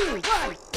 two, one!